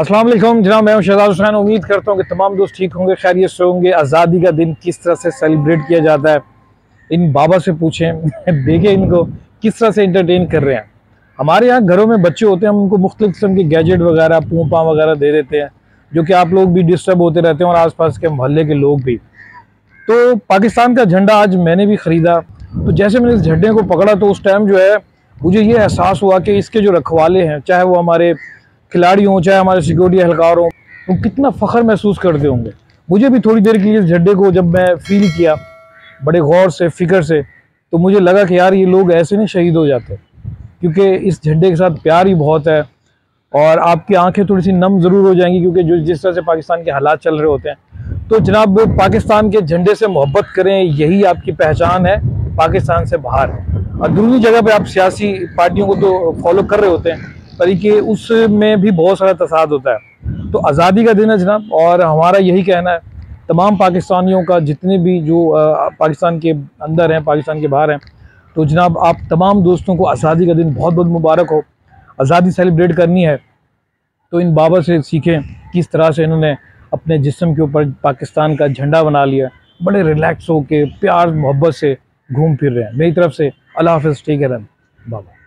السلام علیکم، جناب، میں ہوں شہزاد حسین امید کرتا ہوں کہ تمام دوست ٹھیک ہوں گے، خیریت سے ہوں گے۔ آزادی کا دن کس طرح سے سیلیبریٹ کیا جاتا ہے، ان بابا سے پوچھیں۔ دیکھیں ان کو کس طرح سے انٹرٹین کر رہے ہیں۔ ہمارے یہاں گھروں میں بچے ہوتے ہیں، ہم ان کو مختلف قسم کے گیجٹ وغیرہ پونپا وغیرہ دے دیتے ہیں، جو کہ آپ لوگ بھی ڈسٹرب ہوتے رہتے ہیں اور آس پاس کے محلے کے لوگ بھی۔ تو پاکستان کا جھنڈا آج میں نے بھی خریدا۔ تو جیسے میں نے اس جھنڈے کو پکڑا، تو اس ٹائم جو ہے مجھے یہ احساس ہوا کہ اس کے جو رکھوالے ہیں، چاہے وہ ہمارے کھلاڑی ہوں چاہے ہمارے سیکورٹی اہلکار ہوں وہ کتنا فخر محسوس کرتے ہوں گے۔ مجھے بھی تھوڑی دیر کے لیے اس جھڈے کو جب میں فیل کیا، بڑے غور سے، فکر سے، تو مجھے لگا کہ یار یہ لوگ ایسے نہیں شہید ہو جاتے۔ کیونکہ اس جھنڈے کے ساتھ پیار ہی بہت ہے اور آپ کی آنکھیں تھوڑی سی نم ضرور ہو جائیں گی، کیونکہ جو جس طرح سے پاکستان کے حالات چل رہے ہوتے ہیں۔ تو جناب، پاکستان کے جھنڈے سے محبت کریں، یہی آپ کی پہچان ہے، پاکستان سے باہر۔ اور دوسری جگہ پہ آپ سیاسی پارٹیوں کو تو فالو کر رہے ہوتے ہیں۔ طریقے اس میں بھی بہت سارا تصاد ہوتا ہے۔ تو آزادی کا دن ہے جناب، اور ہمارا یہی کہنا ہے، تمام پاکستانیوں کا جتنے بھی جو پاکستان کے اندر ہیں، پاکستان کے باہر ہیں، تو جناب آپ تمام دوستوں کو آزادی کا دن بہت بہت مبارک ہو۔ آزادی سیلیبریٹ کرنی ہے، تو ان بابا سے سیکھیں کس طرح سے انہوں نے اپنے جسم کے اوپر پاکستان کا جھنڈا بنا لیا۔ بڑے ریلیکس ہو کے، پیار، محبت سے گھوم پھر رہے ہیں۔ میری طرف سے اللہ حافظ ٹھیک ہے رن بابا۔